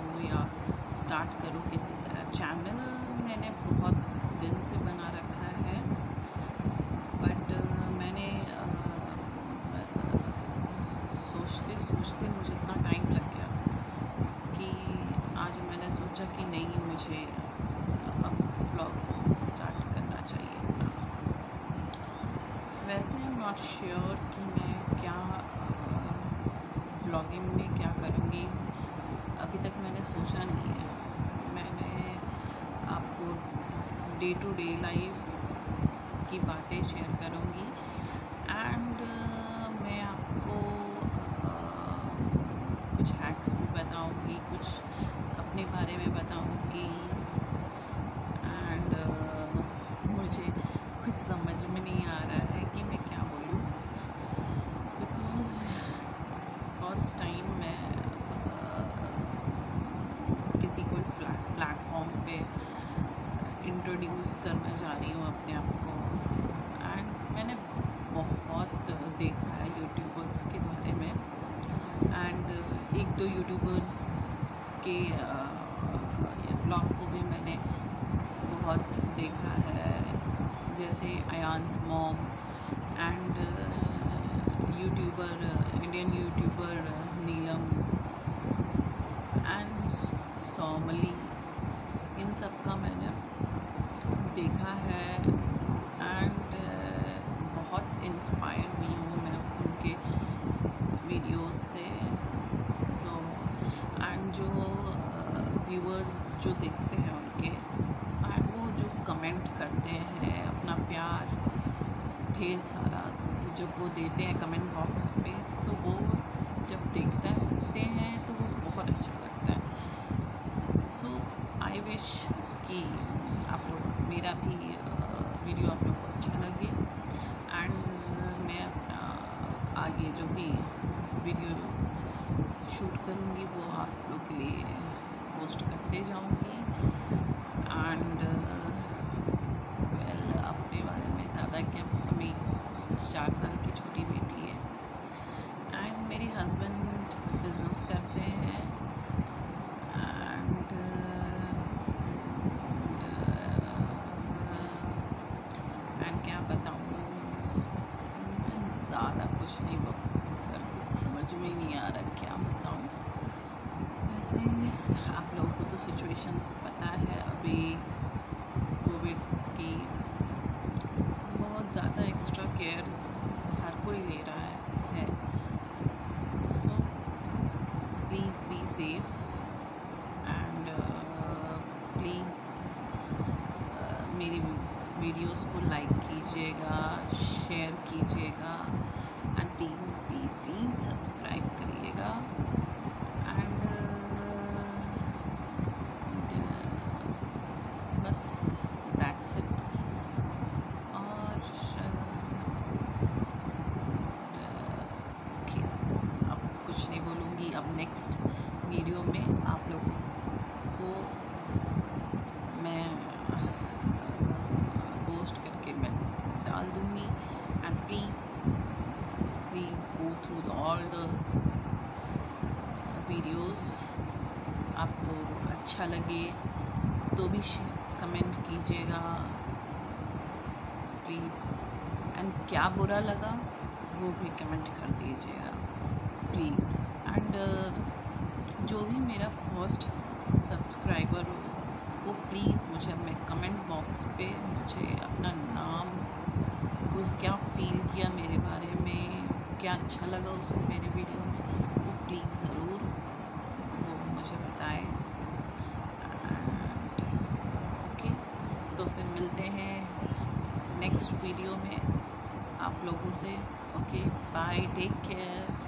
करूँ या स्टार्ट करूँ किसी तरह। चैनल मैंने बहुत दिन से बना रखा है बट मैंने सोचते सोचते मुझे इतना टाइम लग गया कि आज मैंने सोचा कि नहीं मुझे अब ब्लॉग स्टार्ट करना चाहिए वैसे आई एम नॉट श्योर कि मैं क्या ब्लॉगिंग में क्या करूँगी अभी तक मैंने सोचा नहीं है मैंने आपको डे टू डे लाइफ की बातें शेयर करूँगी एंड मैं आपको uh, कुछ हैक्स भी बताऊँगी कुछ अपने बारे में बताऊँगी एंड मुझे कुछ समझ में नहीं आ रहा है कि मैं क्या बोलूँ बिकॉज़ फ़र्स्ट टाइम मैं uh, किसी कोई प्लेटफॉर्म पे इंट्रोड्यूस करना चाह रही हूँ अपने आप को। एंड मैंने बहुत देखा है यूट्यूबर्स के बारे में। एंड एक दो यूट्यूबर्स के ब्लॉग को भी मैंने बहुत देखा है। जैसे Ayaans mom and YouTuber Indian YouTuber Neelam and Somli इन सब का मैंने देखा है एंड बहुत इंस्पायर हुई हूँ मैं उनके वीडियोस से। तो एंड जो व्यूअर्स जो देखते हैं उनके एंड वो जो कमेंट करते हैं, अपना प्यार, ढेर सारा जब वो देते हैं कमेंट बॉक्स पे तो वो जब देखते हैं हैं तो वो बहुत अच्छा लगता है। सो आई विश कि आप लोग मेरा भी वीडियो आप लोग को अच्छा लगे। एंड मैं अपना आगे जो भी वीडियो शूट करूँगी, वो आप लोग के लिए पोस्ट करते जाऊँगी। एंड वेल अपने बारे में ज़्यादा क्या मेरी चार साल की छोटी बेटी है एंड मेरे हस्बैंड बिज़नेस करते हैं एंड एंड क्या बताऊँ ज़्यादा कुछ नहीं कर कुछ समझ में ही नहीं आ रहा क्या बताऊँ वैसे आप लोगों को तो सिचुएशंस पता है, अभी कोविड की बहुत ज़्यादा एक्स्ट्रा केयर्स हर कोई ले रहा है। है so please be safe and please मेरी वीडियोस को लाइक कीजिएगा शेयर कीजिएगा and please please please subscribe करिएगा एंड बस दैट्स इट और ओके अब कुछ नहीं बोलूँगी अब नेक्स्ट वीडियो में आप लोगों को मैं पोस्ट करके मैं डाल दूँगी। And please please go through all the videos आपको अच्छा लगे तो भी कमेंट कीजिएगा। प्लीज़ एंड क्या बुरा लगा, वो भी कमेंट कर दीजिएगा। प्लीज़ एंड जो भी मेरा फ़र्स्ट सब्सक्राइबर हो, वो प्लीज़ मुझे अपने कमेंट बॉक्स पे मुझे अपना नाम, वो क्या फील किया मेरे बारे में, क्या अच्छा लगा उसको मेरे वीडियो में, वो प्लीज़ ज़रूर वो मुझे बताएँ। ओके तो फिर मिलते हैं नेक्स्ट वीडियो में आप लोगों से। Okay bye take care